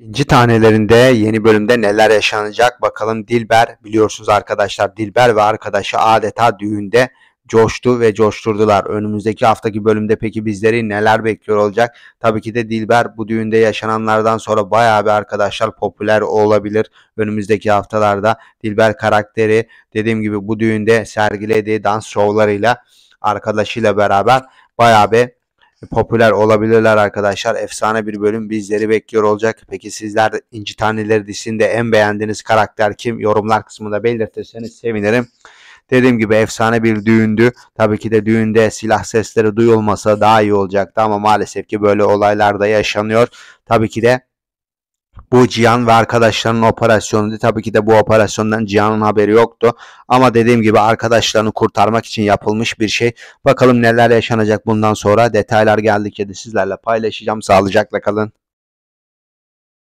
İnci tanelerinde yeni bölümde neler yaşanacak bakalım Dilber biliyorsunuz arkadaşlar Dilber ve arkadaşı adeta düğünde coştu ve coşturdular. Önümüzdeki haftaki bölümde peki bizleri neler bekliyor olacak? Tabii ki de Dilber bu düğünde yaşananlardan sonra bayağı bir arkadaşlar popüler olabilir. Önümüzdeki haftalarda Dilber karakteri dediğim gibi bu düğünde sergilediği dans şovlarıyla arkadaşıyla beraber bayağı bir popüler olabilirler arkadaşlar. Efsane bir bölüm bizleri bekliyor olacak. Peki sizler İnci Taneleri dizisinde en beğendiğiniz karakter kim? Yorumlar kısmında belirtirseniz sevinirim. Dediğim gibi efsane bir düğündü. Tabii ki de düğünde silah sesleri duyulmasa daha iyi olacaktı ama maalesef ki böyle olaylar da yaşanıyor. Tabii ki de bu Cihan ve arkadaşlarının operasyonuydu. Tabii ki de bu operasyondan Cihan'ın haberi yoktu. Ama dediğim gibi arkadaşlarını kurtarmak için yapılmış bir şey. Bakalım neler yaşanacak bundan sonra. Detaylar geldikçe de sizlerle paylaşacağım. Sağlıcakla kalın.